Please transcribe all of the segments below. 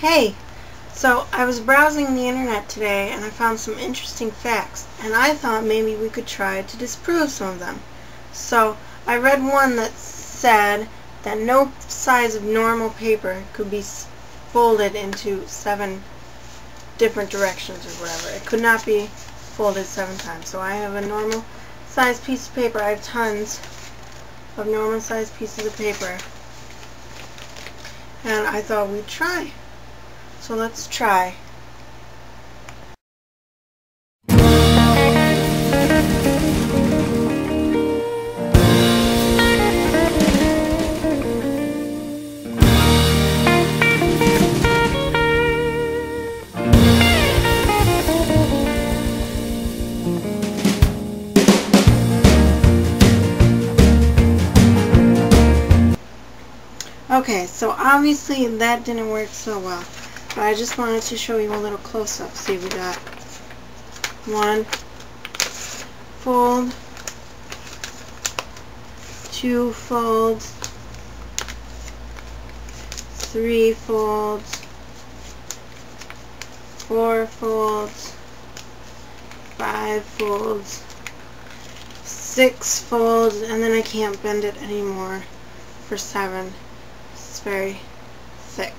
Hey, so I was browsing the internet today and I found some interesting facts and I thought maybe we could try to disprove some of them. So I read one that said that no size of normal paper could be folded into seven different directions or whatever. It could not be folded seven times. So I have a normal size piece of paper. I have tons of normal size pieces of paper and I thought we'd try. So let's try. Okay, so obviously that didn't work so well. But I just wanted to show you a little close-up. See, we got one fold, two folds, three folds, four folds, five folds, six folds, and then I can't bend it anymore for seven. It's very thick.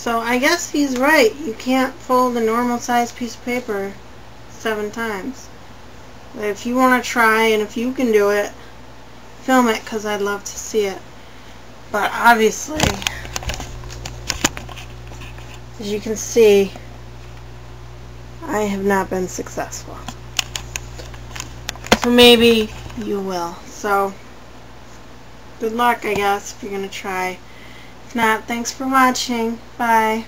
So I guess he's right. You can't fold a normal sized piece of paper seven times. If you want to try and if you can do it, film it because I'd love to see it. But obviously, as you can see, I have not been successful. So maybe you will. So, good luck, I guess, if you're going to try. Not, thanks for watching. Bye.